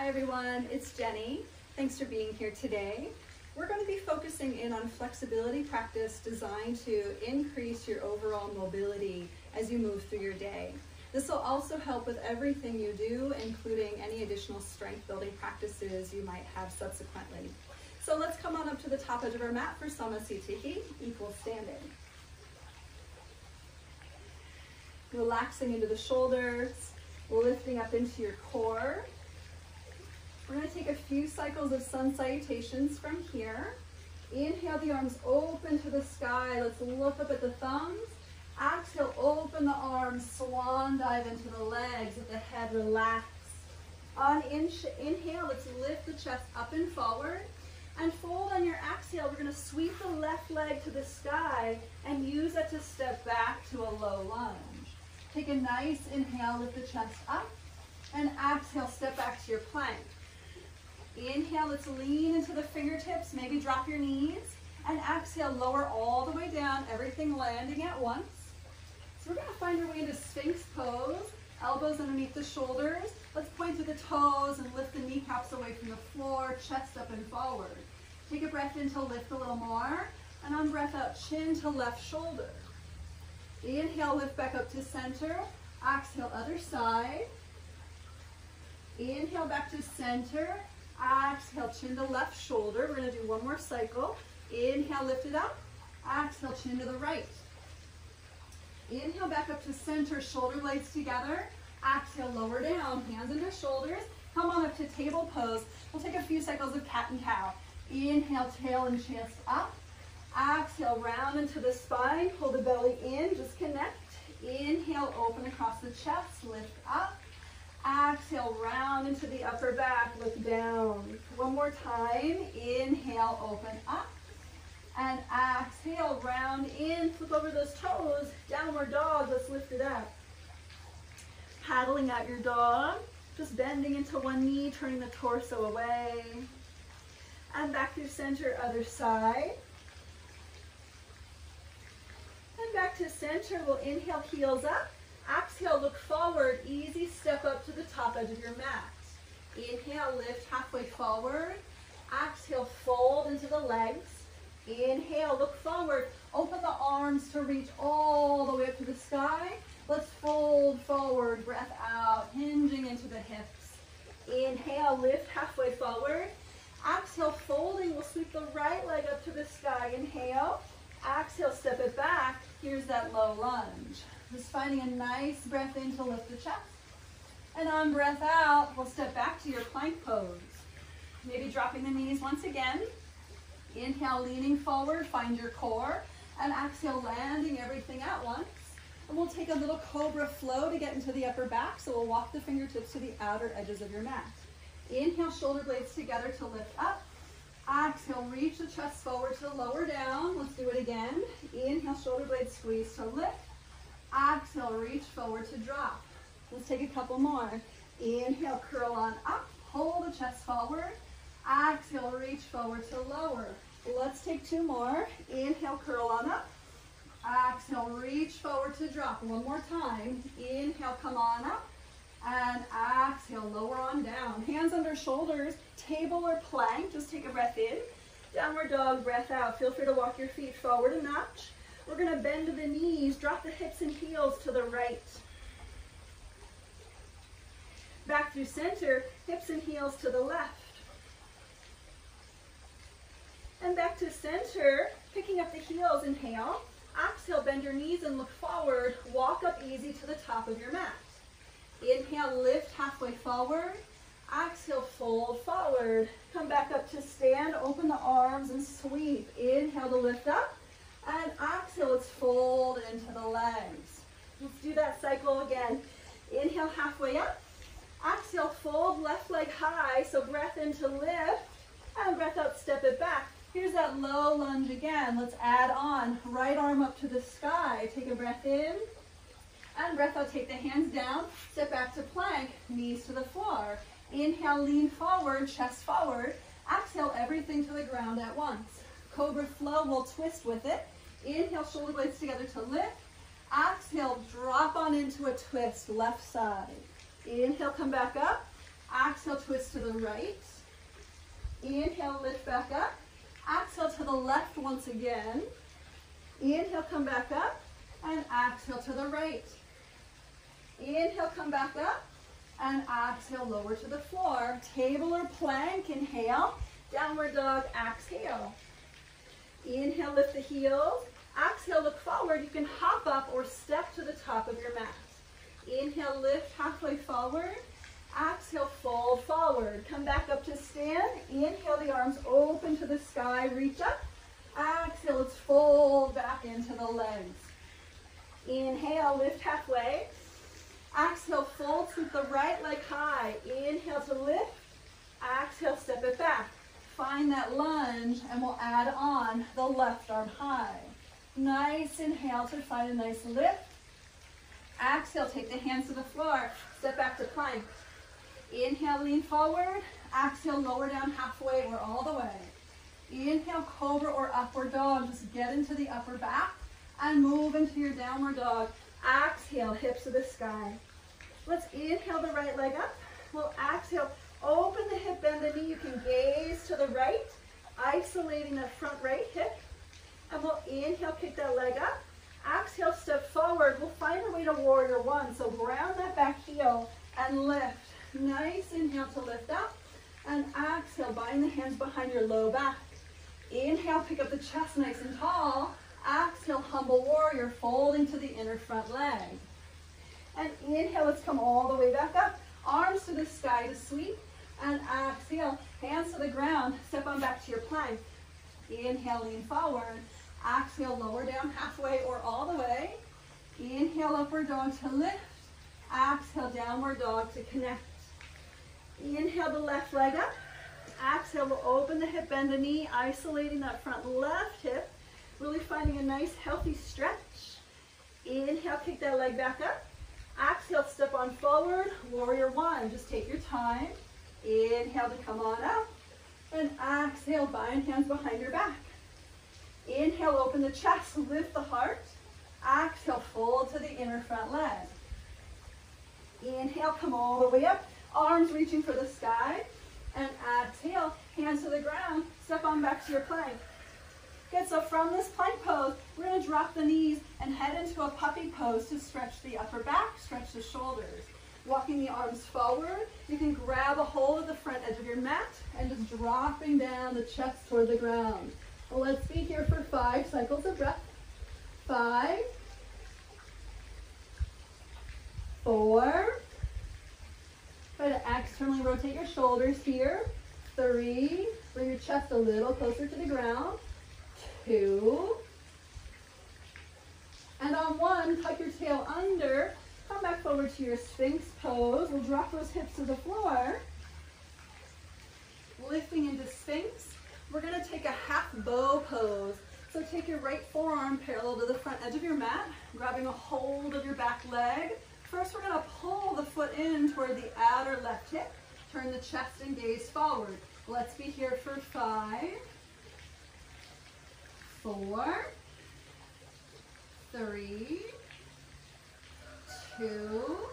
Hi everyone, it's Jenni. Thanks for being here today. We're going to be focusing in on flexibility practice designed to increase your overall mobility as you move through your day. This will also help with everything you do, including any additional strength building practices you might have subsequently. So let's come on up to the top edge of our mat for Samasthiti, equal standing. Relaxing into the shoulders, lifting up into your core. We're gonna take a few cycles of sun salutations from here. Inhale the arms open to the sky. Let's look up at the thumbs. Exhale, open the arms, swan dive into the legs with the head relaxed. On inhale, let's lift the chest up and forward. And fold on your exhale, we're gonna sweep the left leg to the sky and use it to step back to a low lunge. Take a nice inhale, lift the chest up, and exhale, step back to your plank. Inhale, let's lean into the fingertips, maybe drop your knees, and exhale, lower all the way down, everything landing at once. So we're gonna find our way into Sphinx pose, elbows underneath the shoulders. Let's point to the toes and lift the kneecaps away from the floor, chest up and forward. Take a breath in to lift a little more, and on breath out, chin to left shoulder. Inhale, lift back up to center. Exhale, other side. Inhale back to center. Exhale, chin to left shoulder. We're gonna do one more cycle. Inhale, lift it up. Exhale, chin to the right. Inhale, back up to center, shoulder blades together. Exhale, lower down, hands under shoulders. Come on up to table pose. We'll take a few cycles of cat and cow. Inhale, tail and chest up. Exhale, round into the spine. Pull the belly in, just connect. Inhale, open across the chest, lift up. Exhale, round into the upper back, look down. One more time. Inhale, open up. And exhale, round in, flip over those toes. Downward dog, let's lift it up. Paddling out your dog. Just bending into one knee, turning the torso away. And back to center, other side. And back to center, we'll inhale, heels up. Exhale, look forward, easy step up to the top edge of your mat. Inhale, lift halfway forward. Exhale, fold into the legs. Inhale, look forward. Open the arms to reach all the way up to the sky. Let's fold forward, breath out, hinging into the hips. Inhale, lift halfway forward. Exhale, folding, we'll sweep the right leg up to the sky. Inhale. Exhale, step it back. Here's that low lunge. Just finding a nice breath in to lift the chest. And on breath out, we'll step back to your plank pose. Maybe dropping the knees once again. Inhale, leaning forward, find your core. And exhale, landing everything at once. And we'll take a little cobra flow to get into the upper back. So we'll walk the fingertips to the outer edges of your mat. Inhale, shoulder blades together to lift up. Exhale, reach the chest forward to lower down. Let's do it again. Inhale, shoulder blades squeeze to lift. Exhale, reach forward to drop. Let's take a couple more. Inhale, curl on up. Hold the chest forward. Exhale, reach forward to lower. Let's take two more. Inhale, curl on up. Exhale, reach forward to drop. One more time. Inhale, come on up. And exhale, lower on down. Hands under shoulders, table or plank. Just take a breath in. Downward dog, breath out. Feel free to walk your feet forward a notch. We're gonna bend the knees, drop the hips and heels to the right. Back through center, hips and heels to the left. And back to center, picking up the heels, inhale. Exhale, bend your knees and look forward. Walk up easy to the top of your mat. Inhale, lift halfway forward. Exhale, fold forward. Come back up to stand, open the arms and sweep. Inhale to lift up. And exhale, let's fold into the legs. Let's do that cycle again. Inhale, halfway up. Exhale, fold left leg high. So breath in to lift. And breath out, step it back. Here's that low lunge again. Let's add on. Right arm up to the sky. Take a breath in. And breath out, take the hands down. Step back to plank, knees to the floor. Inhale, lean forward, chest forward. Exhale, everything to the ground at once. Cobra flow, we'll twist with it. Inhale, shoulder blades together to lift. Exhale, drop on into a twist, left side. Inhale, come back up. Exhale, twist to the right. Inhale, lift back up. Exhale to the left once again. Inhale, come back up. And exhale to the right. Inhale, come back up. And exhale, lower to the floor. Table or plank, inhale. Downward dog, exhale. Inhale, lift the heels. Exhale, look forward. You can hop up or step to the top of your mat. Inhale, lift halfway forward. Exhale, fold forward. Come back up to stand. Inhale, the arms open to the sky. Reach up. Exhale, let's fold back into the legs. Inhale, lift halfway. Exhale, fold, sweep the right leg high. Inhale to lift. Exhale, step it back. Find that lunge and we'll add on the left arm high. Nice inhale to find a nice lift. Exhale, take the hands to the floor. Step back to plank. Inhale, lean forward. Exhale, lower down halfway or all the way. Inhale, cobra or upward dog. Just get into the upper back and move into your downward dog. Exhale, hips to the sky. Let's inhale the right leg up. We'll exhale, open the hip, bend the knee. You can gaze to the right, isolating the front right hip. And we'll inhale, kick that leg up. Exhale, step forward. We'll find our way to warrior one. So ground that back heel and lift. Nice inhale to lift up. And exhale, bind the hands behind your low back. Inhale, pick up the chest nice and tall. Exhale, humble warrior, folding to the inner front leg. And inhale, let's come all the way back up. Arms to the sky to sweep. And exhale, hands to the ground. Step on back to your plank. Inhale, lean forward. Exhale, lower down halfway or all the way. Inhale, upward dog to lift. Exhale, downward dog to connect. Inhale the left leg up. Exhale, we'll open the hip, bend the knee, isolating that front left hip. Really finding a nice healthy stretch. Inhale, kick that leg back up. Exhale, step on forward, warrior one. Just take your time. Inhale to come on up. And exhale, bind hands behind your back. Inhale, open the chest, lift the heart. Exhale, fold to the inner front leg. Inhale, come all the way up. Arms reaching for the sky. And exhale, hands to the ground. Step on back to your plank. Good, so from this plank pose, we're gonna drop the knees and head into a puppy pose to stretch the upper back, stretch the shoulders. Walking the arms forward, you can grab a hold of the front edge of your mat and just dropping down the chest toward the ground. Let's be here for five cycles of breath. Five, four, try to externally rotate your shoulders here. Three, bring your chest a little closer to the ground two. And on one, tuck your tail under. Come back forward to your Sphinx pose. We'll drop those hips to the floor. Lifting into Sphinx. We're going to take a half bow pose. So take your right forearm parallel to the front edge of your mat, grabbing a hold of your back leg. First, we're going to pull the foot in toward the outer left hip. Turn the chest and gaze forward. Let's be here for five, four, three, two.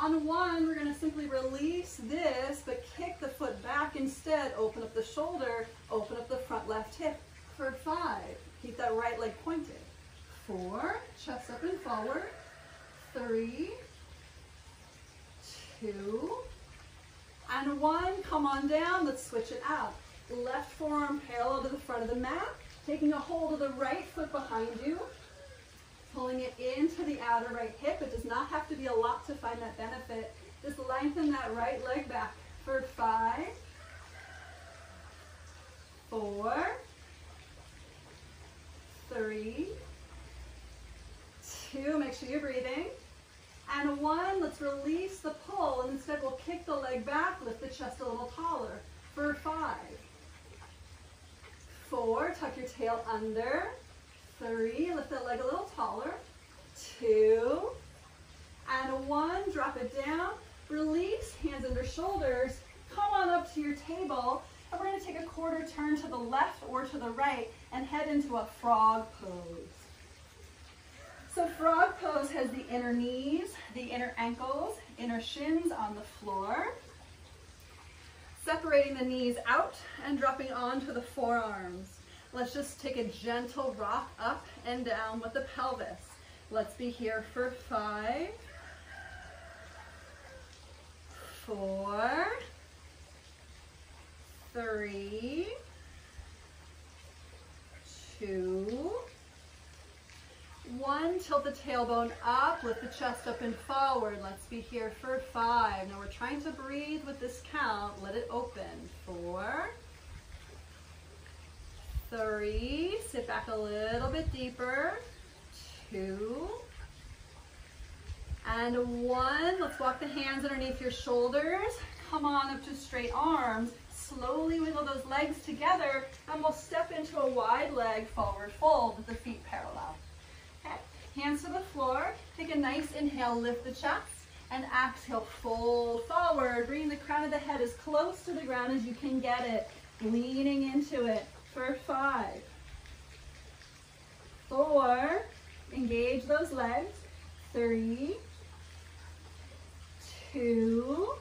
On one, we're to simply release this, but kick the foot back instead. Open up the shoulder, open up the front left hip. For five, keep that right leg pointed. Four, chest up and forward. Three, two, and one. Come on down. Let's switch it out. Left forearm parallel to the front of the mat. Taking a hold of the right foot behind you, pulling it into the outer right hip. It does not have to be a lot to find that benefit. Just lengthen that right leg back for five, four, three, two, make sure you're breathing, and one, let's release the pull, and instead we'll kick the leg back, lift the chest a little taller for five, Four, tuck your tail under. Three, lift that leg a little taller. Two, and one, drop it down. Release, hands under shoulders. Come on up to your table. And we're gonna take a quarter turn to the left or to the right and head into a frog pose. So frog pose has the inner knees, the inner ankles, inner shins on the floor. separating the knees out and dropping onto the forearms. Let's just take a gentle rock up and down with the pelvis. Let's be here for five, four, three, two, one. Tilt the tailbone up, lift the chest up and forward. Let's be here for five. Now we're trying to breathe with this count. Let it open. Four, three, sit back a little bit deeper, two, and one. Let's walk the hands underneath your shoulders. Come on up to straight arms. Slowly wiggle those legs together and we'll step into a wide leg forward fold with the feet parallel. Okay, hands to the floor. Take a nice inhale, lift the chest, and exhale, fold forward. Bring the crown of the head as close to the ground as you can get it. Leaning into it for five, four, engage those legs, three, two,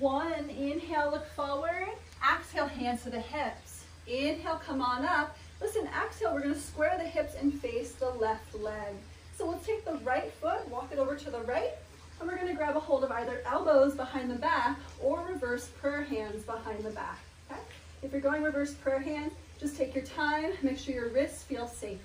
one. Inhale, look forward. Exhale, hands to the hips. Inhale, come on up. Listen, exhale, we're gonna square the hips and face the left leg. So we'll take the right foot, walk it over to the right, and we're gonna grab a hold of either elbows behind the back or reverse prayer hands behind the back, okay? If you're going reverse prayer hands, just take your time, make sure your wrists feel safe.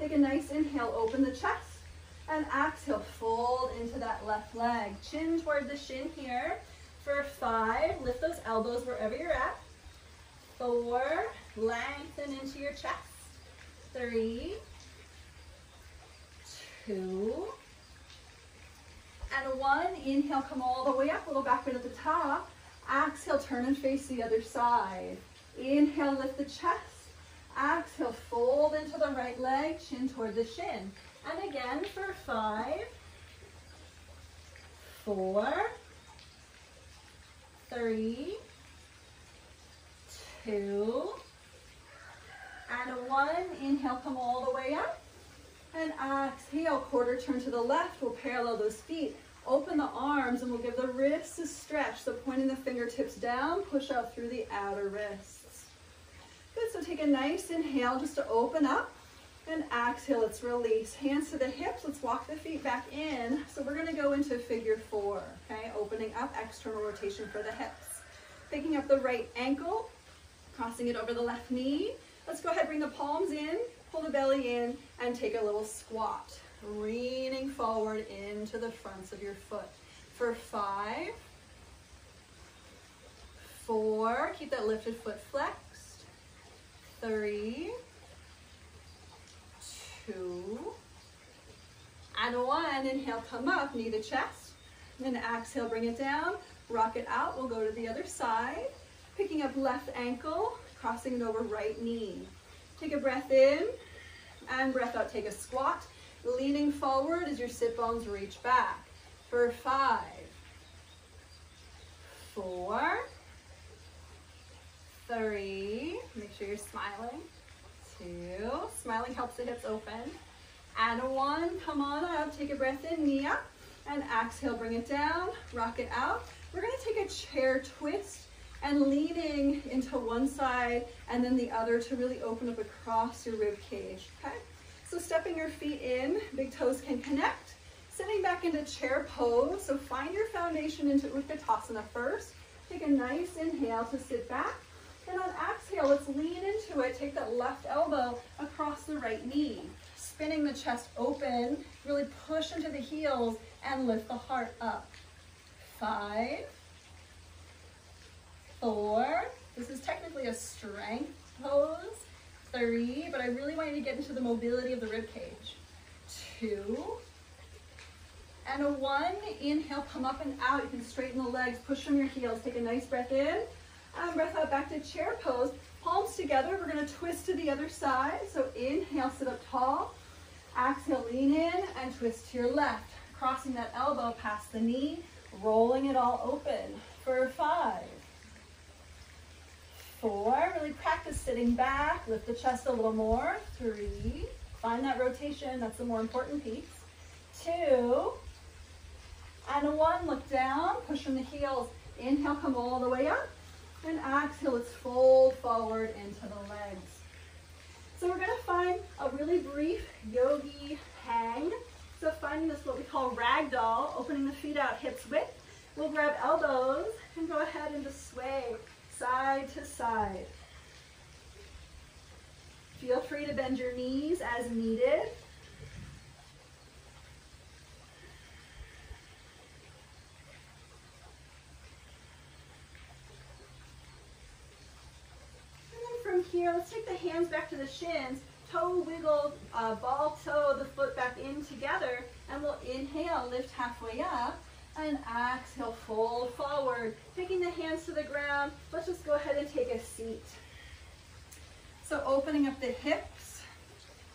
Take a nice inhale, open the chest, and exhale, fold into that left leg. Chin toward the shin here. For five, lift those elbows wherever you're at. Four, lengthen into your chest. Three, two, and one. Inhale, come all the way up, little back bend at the top. Exhale, turn and face the other side. Inhale, lift the chest. Exhale, fold into the right leg, chin toward the shin. And again for five, four, three, two, and one. Inhale, come all the way up. And exhale, quarter turn to the left. We'll parallel those feet. Open the arms and we'll give the wrists a stretch. So pointing the fingertips down, push out through the outer wrists. Good, so take a nice inhale just to open up. And exhale, let's release. Hands to the hips, let's walk the feet back in. So we're gonna go into figure four, okay? Opening up, external rotation for the hips. Picking up the right ankle, crossing it over the left knee. Let's go ahead, bring the palms in, pull the belly in, and take a little squat. Leaning forward into the fronts of your foot. For five, four, keep that lifted foot flexed. Three, two, and one. Inhale, come up, knee to chest. Then exhale, bring it down, rock it out. We'll go to the other side. Picking up left ankle, crossing it over right knee. Take a breath in, and breath out, take a squat. Leaning forward as your sit bones reach back. For five, four, three, make sure you're smiling, two, smiling helps the hips open, and one, come on up, take a breath in, knee up, and exhale, bring it down, rock it out. We're gonna take a chair twist and leaning into one side and then the other to really open up across your rib cage, okay? So stepping your feet in, big toes can connect. Sitting back into chair pose, so find your foundation into Utkatasana first. Take a nice inhale to sit back. And on exhale, let's lean into it. Take that left elbow across the right knee. Spinning the chest open, really push into the heels and lift the heart up. Five, four, this is technically a strength pose. Three, but I really want you to get into the mobility of the rib cage. Two, and a one. Inhale, come up and out. You can straighten the legs, push from your heels. Take a nice breath in, and breath out back to chair pose. Palms together, we're gonna twist to the other side. So inhale, sit up tall. Exhale, lean in and twist to your left. Crossing that elbow past the knee, rolling it all open for five four, really practice sitting back, lift the chest a little more, three, find that rotation, that's the more important piece, two, and one, look down, push from the heels Inhale, come all the way up. And exhale, let's fold forward into the legs. So we're gonna find a really brief yogi hang. So finding this what we call ragdoll, opening the feet out hips width. We'll grab elbows and go ahead and just sway side to side. Feel free to bend your knees as needed. Here, let's take the hands back to the shins, toe wiggle, uh, ball toe the foot back in together, and we'll inhale, lift halfway up, and exhale, fold forward. Taking the hands to the ground, let's just go ahead and take a seat. So opening up the hips,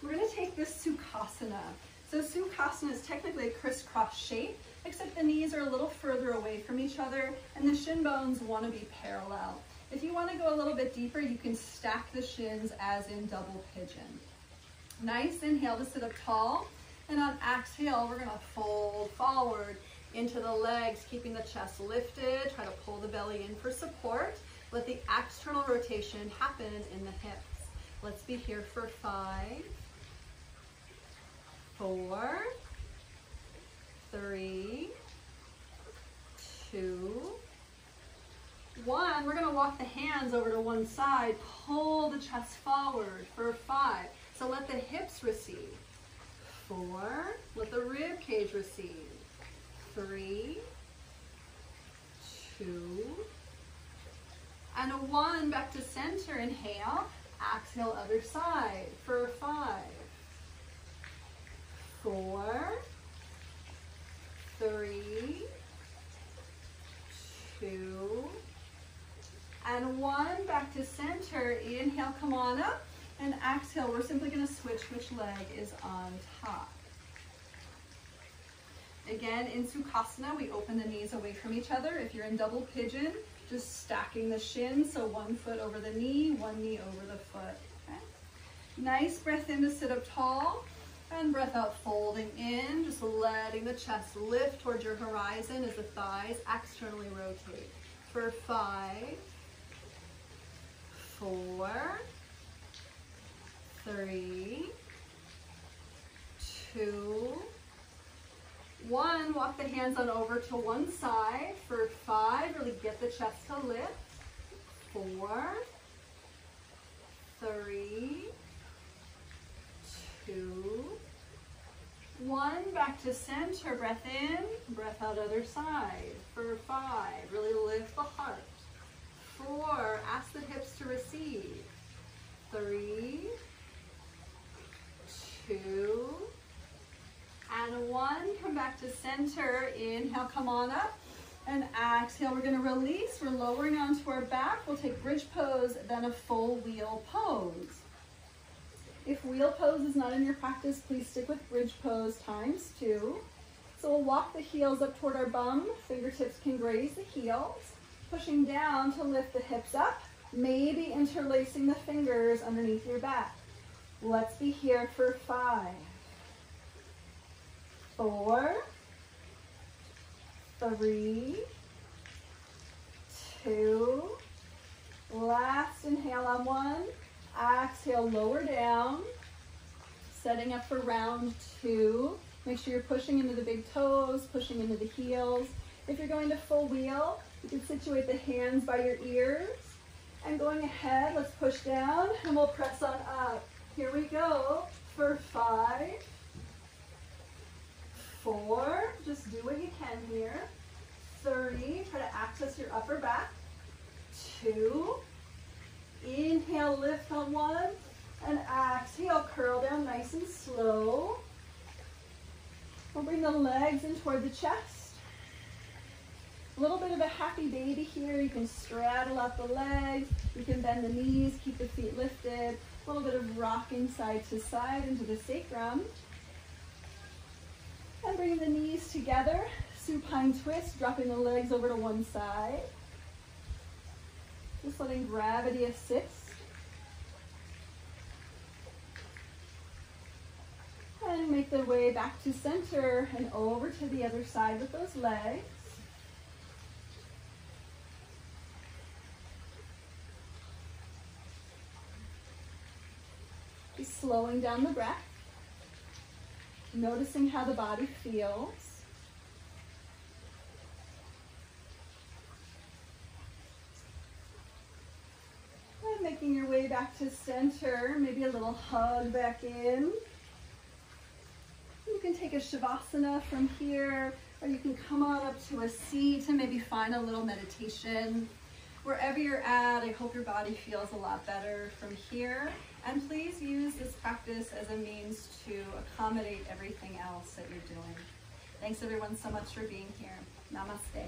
we're gonna take this Sukhasana. So Sukhasana is technically a crisscross shape, except the knees are a little further away from each other, and the shin bones wanna be parallel. If you want to go a little bit deeper, you can stack the shins as in double pigeon. Nice inhale to sit up tall. And on exhale, we're going to fold forward into the legs, keeping the chest lifted. Try to pull the belly in for support. Let the external rotation happen in the hips. Let's be here for five, four, three, two, one, we're gonna walk the hands over to one side, pull the chest forward for five. So let the hips receive. Four, let the rib cage receive. Three, two, and a one, back to center, inhale. Exhale, other side for five, four, three, two, and one, back to center. Inhale, come on up. And exhale, we're simply gonna switch which leg is on top. Again, in Sukhasana, we open the knees away from each other. If you're in double pigeon, just stacking the shins, so one foot over the knee, one knee over the foot. Okay? Nice breath in to sit up tall, and breath out, folding in, just letting the chest lift towards your horizon as the thighs externally rotate. For five, four, three, two, one. Walk the hands on over to one side for five. Really get the chest to lift. Four, three, two, one. Back to center. Breath in, breath out other side for five. Really lift the heart four, ask the hips to receive. Three, two, and one. Come back to center. Inhale, come on up. And exhale, we're gonna release. We're lowering onto our back. We'll take bridge pose, then a full wheel pose. If wheel pose is not in your practice, please stick with bridge pose times two. So we'll walk the heels up toward our bum. Fingertips can graze the heels pushing down to lift the hips up, maybe interlacing the fingers underneath your back. Let's be here for five, four, three, two, last inhale on one, exhale, lower down, setting up for round two. Make sure you're pushing into the big toes, pushing into the heels. If you're going to full wheel, you can situate the hands by your ears. And going ahead, let's push down and we'll press on up. Here we go for five, four, just do what you can here. Three, try to access your upper back. Two, inhale, lift on one, and exhale, curl down nice and slow. We'll bring the legs in toward the chest. A little bit of a happy baby here. You can straddle up the legs. You can bend the knees, keep the feet lifted. A little bit of rocking side to side into the sacrum. And bring the knees together. Supine twist, dropping the legs over to one side. Just letting gravity assist. And make the way back to center and over to the other side with those legs. Just slowing down the breath. Noticing how the body feels. And making your way back to center. Maybe a little hug back in. You can take a Shavasana from here, or you can come on up to a seat and maybe find a little meditation. Wherever you're at, I hope your body feels a lot better from here. And please use this practice as a means to accommodate everything else that you're doing. Thanks everyone so much for being here. Namaste.